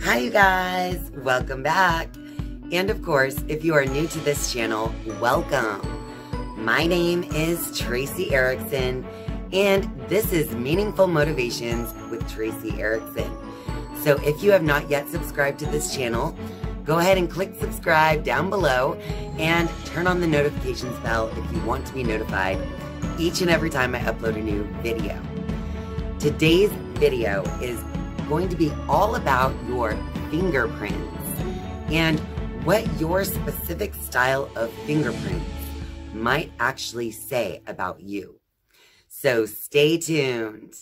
Hi, you guys. Welcome back. And of course, if you are new to this channel, welcome. My name is Tracey Erickson, and this is Meaningful Motivations with Tracey Erickson. So if you have not yet subscribed to this channel, go ahead and click subscribe down below and turn on the notifications bell if you want to be notified each and every time I upload a new video. Today's video is going to be all about your fingerprints and what your specific style of fingerprints might actually say about you. So stay tuned.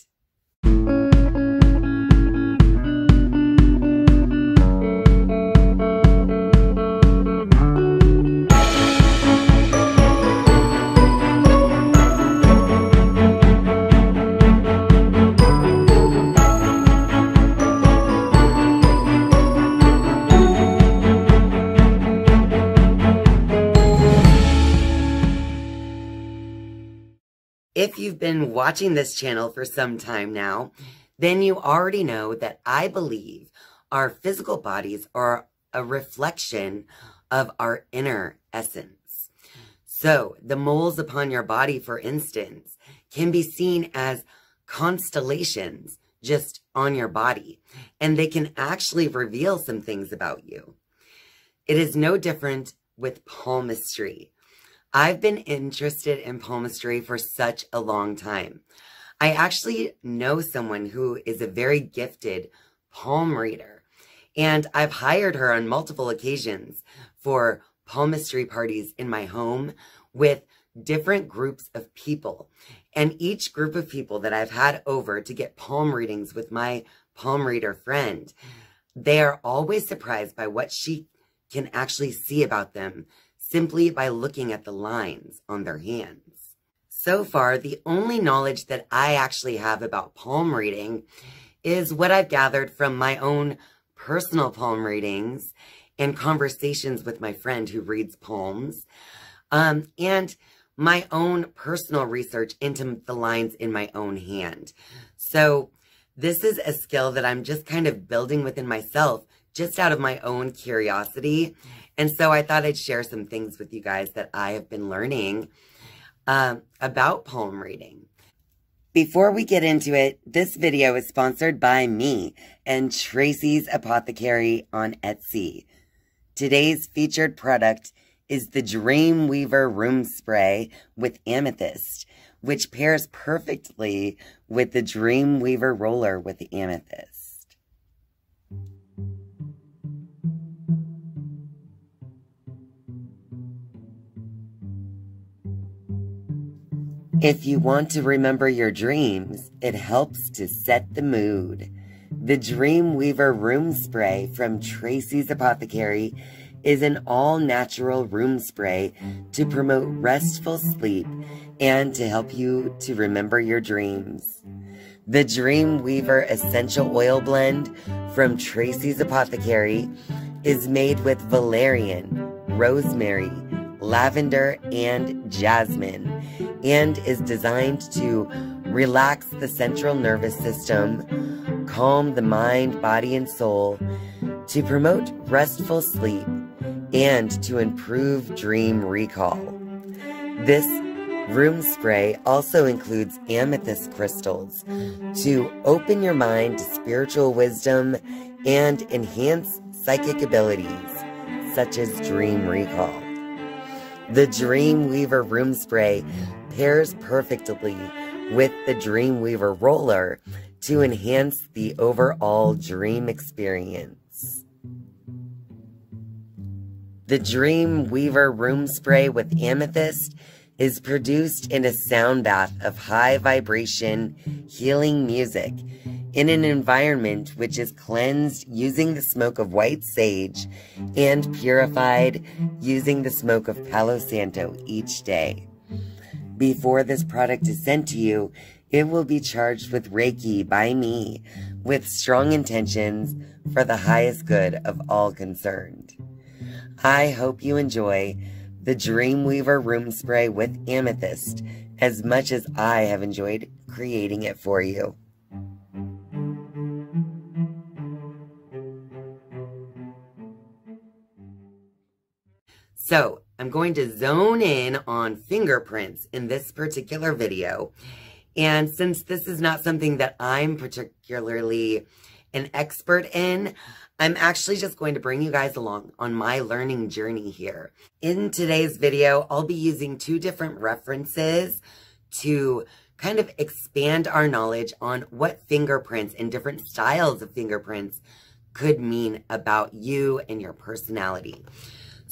If you've been watching this channel for some time now, then you already know that I believe our physical bodies are a reflection of our inner essence. So the moles upon your body, for instance, can be seen as constellations just on your body, and they can actually reveal some things about you. It is no different with palmistry. I've been interested in palmistry for such a long time. I actually know someone who is a very gifted palm reader, and I've hired her on multiple occasions for palmistry parties in my home with different groups of people. And each group of people that I've had over to get palm readings with my palm reader friend, they are always surprised by what she can actually see about them simply by looking at the lines on their hands. So far, the only knowledge that I actually have about palm reading is what I've gathered from my own personal palm readings and conversations with my friend who reads palms, um, and my own personal research into the lines in my own hand. So this is a skill that I'm just kind of building within myself just out of my own curiosity and so I thought I'd share some things with you guys that I have been learning um, about palm reading. Before we get into it, this video is sponsored by me and Tracey's Apothecary on Etsy. Today's featured product is the Dreamweaver Room Spray with Amethyst, which pairs perfectly with the Dreamweaver Roller with the Amethyst. If you want to remember your dreams, it helps to set the mood. The Dreamweaver Room Spray from Tracey's Apothecary is an all-natural room spray to promote restful sleep and to help you to remember your dreams. The Dreamweaver Essential Oil Blend from Tracey's Apothecary is made with valerian, rosemary, lavender, and jasmine and is designed to relax the central nervous system, calm the mind, body, and soul, to promote restful sleep, and to improve dream recall. This room spray also includes amethyst crystals to open your mind to spiritual wisdom and enhance psychic abilities, such as dream recall. The Dreamweaver Room Spray pairs perfectly with the Dreamweaver roller to enhance the overall dream experience. The Dreamweaver Room Spray with Amethyst is produced in a sound bath of high vibration, healing music in an mm-hmm. environment which is cleansed using the smoke of white sage and purified using the smoke of Palo Santo each day. Before this product is sent to you, it will be charged with Reiki by me with strong intentions for the highest good of all concerned. I hope you enjoy the Dreamweaver Room Spray with Amethyst as much as I have enjoyed creating it for you. So I'm going to zone in on fingerprints in this particular video. And since this is not something that I'm particularly an expert in, I'm actually just going to bring you guys along on my learning journey here. In today's video, I'll be using two different references to kind of expand our knowledge on what fingerprints and different styles of fingerprints could mean about you and your personality.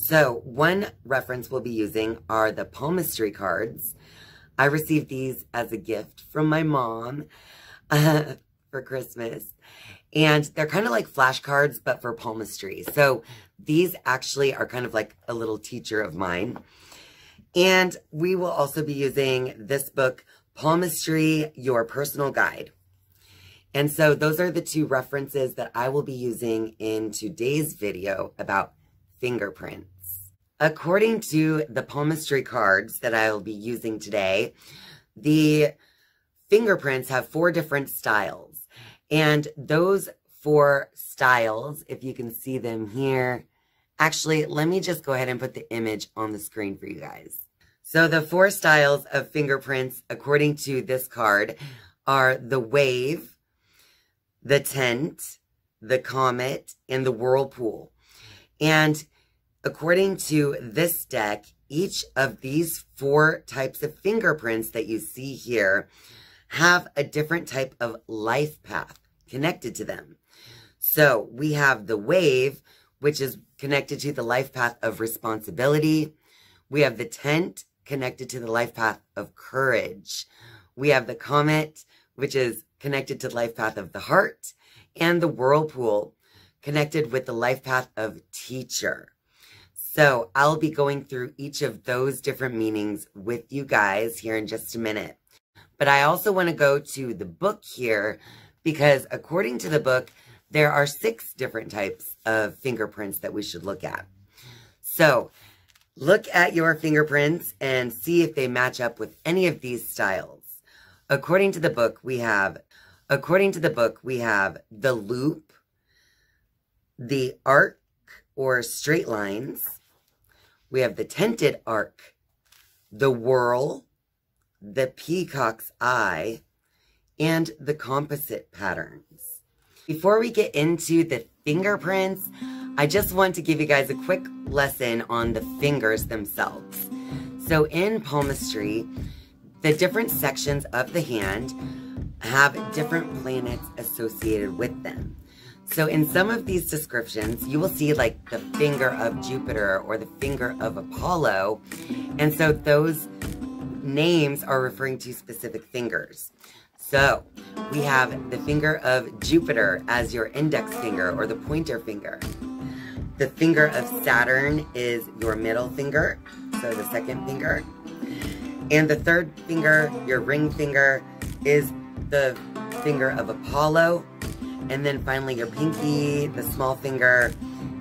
So one reference we'll be using are the palmistry cards. I received these as a gift from my mom uh, for Christmas. And they're kind of like flashcards, but for palmistry. So these actually are kind of like a little teacher of mine. And we will also be using this book, Palmistry, Your Personal Guide. And so those are the two references that I will be using in today's video about fingerprints. According to the palmistry cards that I will be using today, the fingerprints have four different styles. And those four styles, if you can see them here, actually, let me just go ahead and put the image on the screen for you guys. So the four styles of fingerprints, according to this card, are the wave, the tent, the comet, and the whirlpool. And according to this deck, each of these four types of fingerprints that you see here have a different type of life path connected to them. So we have the wave, which is connected to the life path of responsibility. We have the tent connected to the life path of courage. We have the comet, which is connected to the life path of the heart, and the whirlpool connected with the life path of teacher. So I'll be going through each of those different meanings with you guys here in just a minute. But I also want to go to the book here because according to the book, there are six different types of fingerprints that we should look at. So look at your fingerprints and see if they match up with any of these styles. According to the book, we have, according to the book, we have the loop, the arc or straight lines. We have the tented arc, the whorl, the peacock's eye, and the composite patterns. Before we get into the fingerprints, I just want to give you guys a quick lesson on the fingers themselves. So in palmistry, the different sections of the hand have different planets associated with them. So in some of these descriptions, you will see like the finger of Jupiter or the finger of Apollo. And so those names are referring to specific fingers. So we have the finger of Jupiter as your index finger or the pointer finger. The finger of Saturn is your middle finger, so the second finger. And the third finger, your ring finger, is the finger of Apollo. And then finally your pinky, the small finger,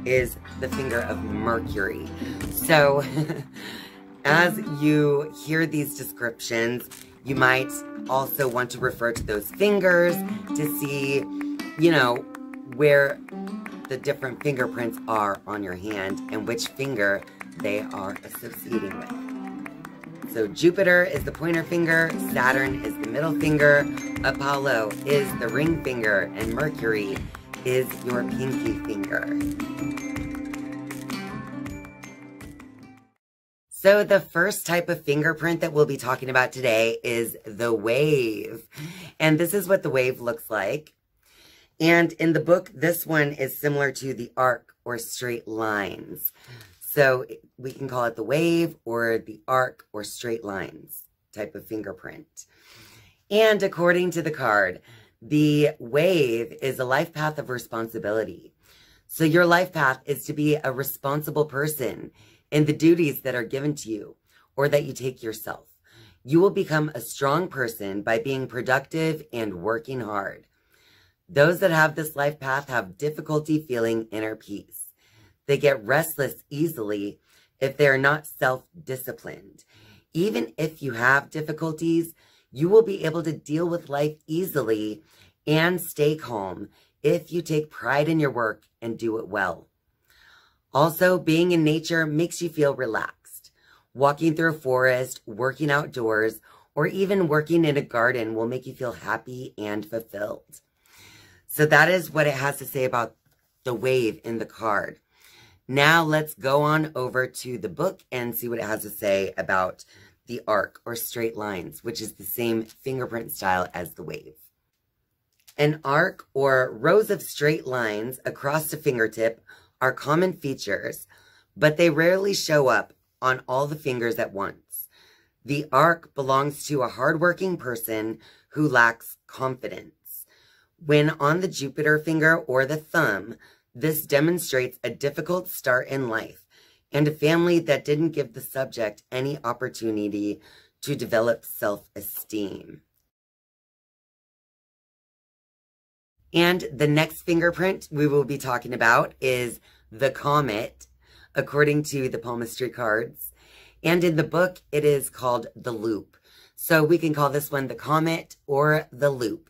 is the finger of Mercury. So as you hear these descriptions, you might also want to refer to those fingers to see, you know, where the different fingerprints are on your hand and which finger they are associating with. So Jupiter is the pointer finger, Saturn is the middle finger, Apollo is the ring finger, and Mercury is your pinky finger. So the first type of fingerprint that we'll be talking about today is the wave. And this is what the wave looks like. And in the book, this one is similar to the arc or straight lines. So we can call it the wave or the arc or straight lines type of fingerprint. And according to the card, the wave is a life path of responsibility. So your life path is to be a responsible person in the duties that are given to you or that you take yourself. You will become a strong person by being productive and working hard. Those that have this life path have difficulty feeling inner peace. They get restless easily if they are not self-disciplined. Even if you have difficulties, you will be able to deal with life easily and stay calm if you take pride in your work and do it well. Also, being in nature makes you feel relaxed. Walking through a forest, working outdoors, or even working in a garden will make you feel happy and fulfilled. So that is what it has to say about the wave in the card. Now let's go on over to the book and see what it has to say about the arc or straight lines, which is the same fingerprint style as the wave. An arc or rows of straight lines across the fingertip are common features, but they rarely show up on all the fingers at once. The arc belongs to a hardworking person who lacks confidence. When on the Jupiter finger or the thumb, this demonstrates a difficult start in life and a family that didn't give the subject any opportunity to develop self-esteem. And the next fingerprint we will be talking about is the comet, according to the palmistry cards. And in the book, it is called the loop. So we can call this one the comet or the loop.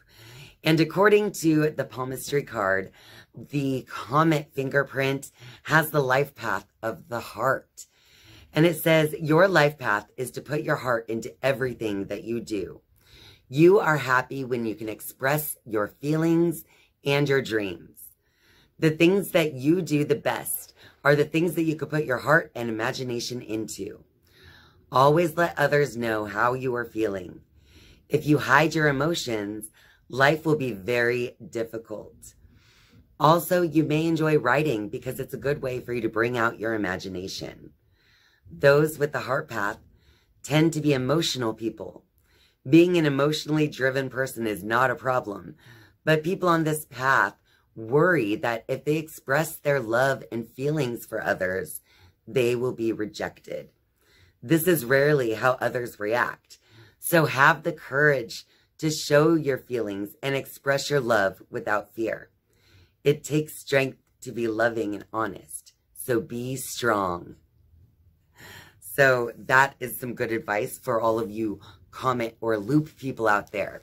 And according to the palmistry card, the comet fingerprint has the life path of the heart. And it says, Your life path is to put your heart into everything that you do. You are happy when you can express your feelings and your dreams. The things that you do the best are the things that you could put your heart and imagination into. Always let others know how you are feeling. If you hide your emotions, life will be very difficult. Also, you may enjoy writing because it's a good way for you to bring out your imagination. Those with the heart path tend to be emotional people. Being an emotionally driven person is not a problem, but people on this path worry that if they express their love and feelings for others, they will be rejected. This is rarely how others react. So have the courage to show your feelings and express your love without fear. It takes strength to be loving and honest. So be strong. So that is some good advice for all of you comet or loop people out there.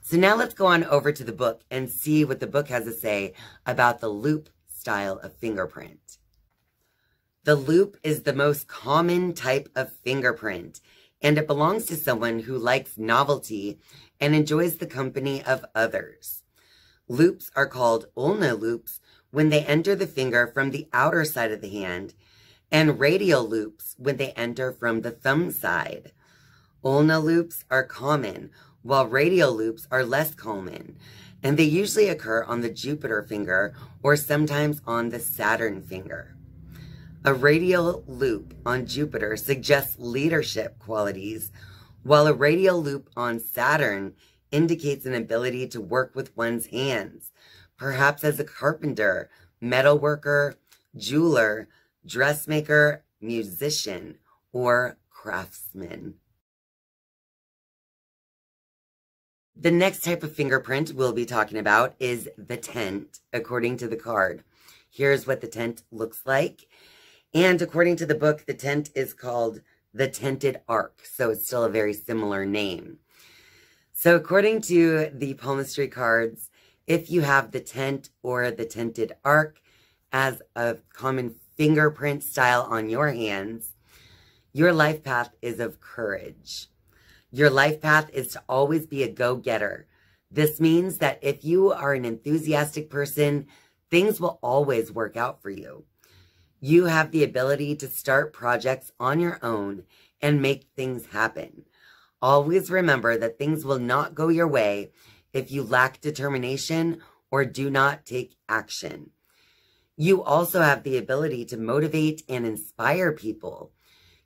So now let's go on over to the book and see what the book has to say about the loop style of fingerprint. The loop is the most common type of fingerprint, and it belongs to someone who likes novelty and enjoys the company of others. Loops are called ulna loops when they enter the finger from the outer side of the hand, and radial loops when they enter from the thumb side. Ulna loops are common, while radial loops are less common, and they usually occur on the Jupiter finger or sometimes on the Saturn finger. A radial loop on Jupiter suggests leadership qualities, while a radial loop on Saturn indicates an ability to work with one's hands, perhaps as a carpenter, metalworker, jeweler, dressmaker, musician, or craftsman. The next type of fingerprint we'll be talking about is the tent, according to the card. Here's what the tent looks like. And according to the book, the tent is called the Tented Arc, so it's still a very similar name. So according to the palmistry cards, if you have the tent or the tented arc as a common fingerprint style on your hands, your life path is of courage. Your life path is to always be a go-getter. This means that if you are an enthusiastic person, things will always work out for you. You have the ability to start projects on your own and make things happen. Always remember that things will not go your way if you lack determination or do not take action. You also have the ability to motivate and inspire people.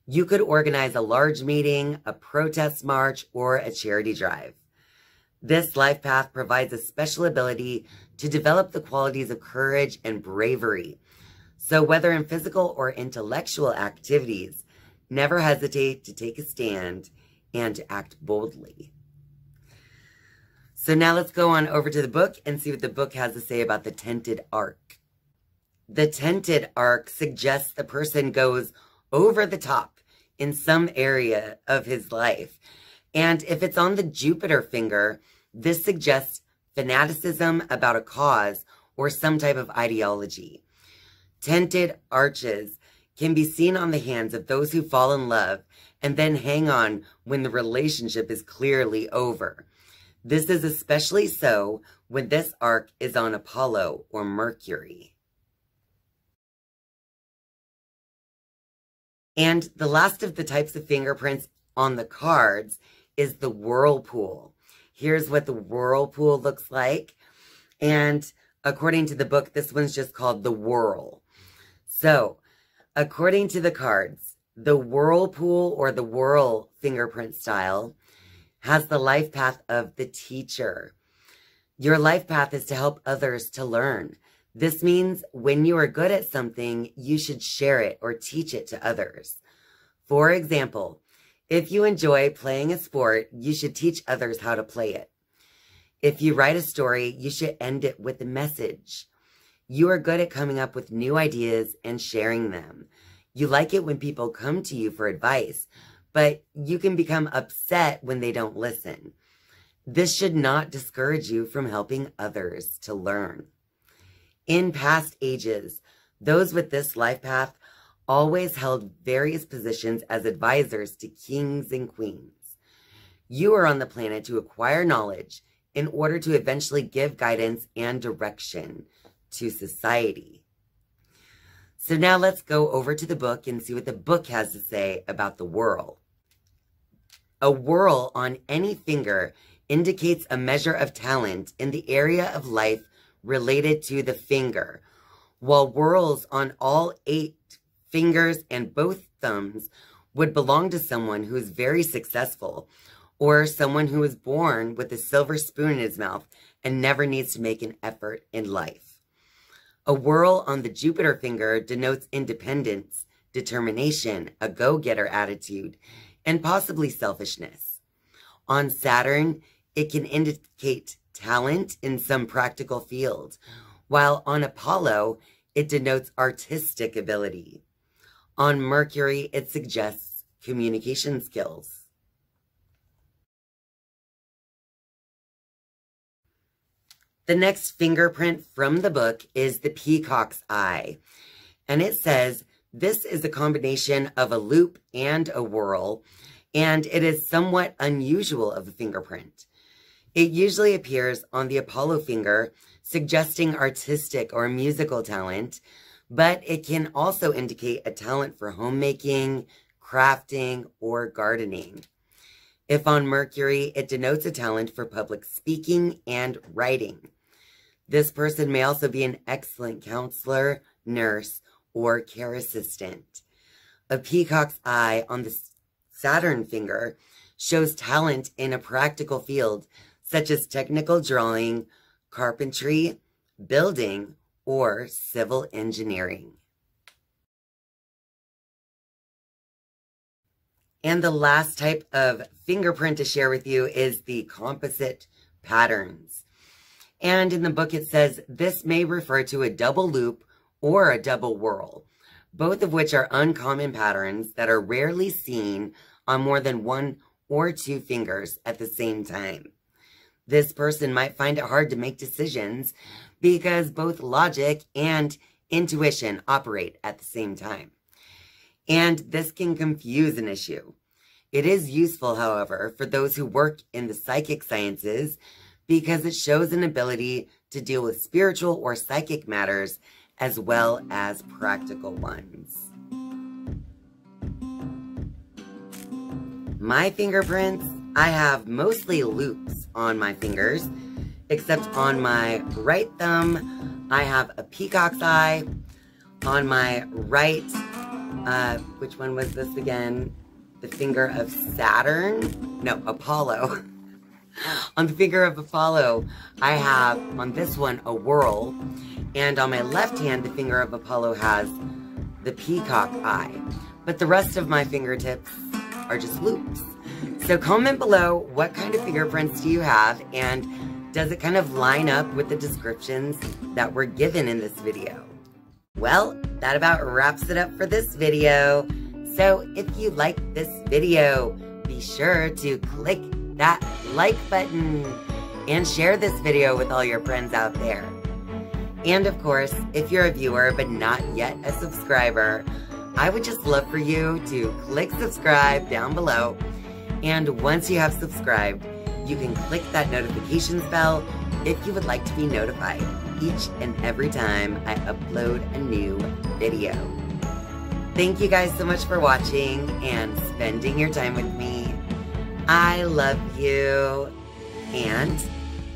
You could organize a large meeting, a protest march, or a charity drive. This life path provides a special ability to develop the qualities of courage and bravery. So whether in physical or intellectual activities, never hesitate to take a stand and to act boldly. So now let's go on over to the book and see what the book has to say about the tented arc. The tented arc suggests the person goes over the top in some area of his life. And if it's on the Jupiter finger, this suggests fanaticism about a cause or some type of ideology. Tented arches can be seen on the hands of those who fall in love and then hang on when the relationship is clearly over. This is especially so when this arc is on Apollo or Mercury. And the last of the types of fingerprints on the cards is the whirlpool. Here's what the whirlpool looks like. And according to the book, this one's just called the whorl. So, according to the cards, the whirlpool or the whorl fingerprint style has the life path of the teacher. Your life path is to help others to learn. This means when you are good at something, you should share it or teach it to others. For example, if you enjoy playing a sport, you should teach others how to play it. If you write a story, you should end it with a message. You are good at coming up with new ideas and sharing them. You like it when people come to you for advice, but you can become upset when they don't listen. This should not discourage you from helping others to learn. In past ages, those with this life path always held various positions as advisors to kings and queens. You are on the planet to acquire knowledge in order to eventually give guidance and direction to society. So now let's go over to the book and see what the book has to say about the whorl. A whorl on any finger indicates a measure of talent in the area of life related to the finger, while whorls on all eight fingers, and both thumbs would belong to someone who is very successful or someone who was born with a silver spoon in his mouth and never needs to make an effort in life. A whorl on the Jupiter finger denotes independence, determination, a go-getter attitude, and possibly selfishness. On Saturn, it can indicate talent in some practical field, while on Apollo, it denotes artistic ability. On Mercury, it suggests communication skills. The next fingerprint from the book is the peacock's eye. And it says, this is a combination of a loop and a whorl, and it is somewhat unusual of a fingerprint. It usually appears on the Apollo finger, suggesting artistic or musical talent, but it can also indicate a talent for homemaking, crafting, or gardening. If on Mercury, it denotes a talent for public speaking and writing. This person may also be an excellent counselor, nurse, or care assistant. A peacock's eye on the Saturn finger shows talent in a practical field such as technical drawing, carpentry, building, or civil engineering. And the last type of fingerprint to share with you is the composite patterns. And in the book, it says this may refer to a double loop or a double whorl, both of which are uncommon patterns that are rarely seen on more than one or two fingers at the same time. This person might find it hard to make decisions because both logic and intuition operate at the same time. And this can confuse an issue. It is useful, however, for those who work in the psychic sciences because it shows an ability to deal with spiritual or psychic matters as well as practical ones. My fingerprints, I have mostly loops on my fingers, except on my right thumb, I have a peacock's eye. On my right, uh, which one was this again? The finger of Saturn? No, Apollo. on the finger of Apollo, I have on this one a whorl, and on my left hand, the finger of Apollo has the peacock eye. But the rest of my fingertips are just loops. So comment below what kind of fingerprints do you have and does it kind of line up with the descriptions that were given in this video? Well, that about wraps it up for this video. So if you like this video, be sure to click that like button and share this video with all your friends out there. And of course, if you're a viewer but not yet a subscriber, I would just love for you to click subscribe down below. And once you have subscribed, you can click that notifications bell if you would like to be notified each and every time I upload a new video. Thank you guys so much for watching and spending your time with me. I love you, and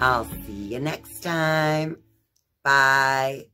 I'll see you next time. Bye.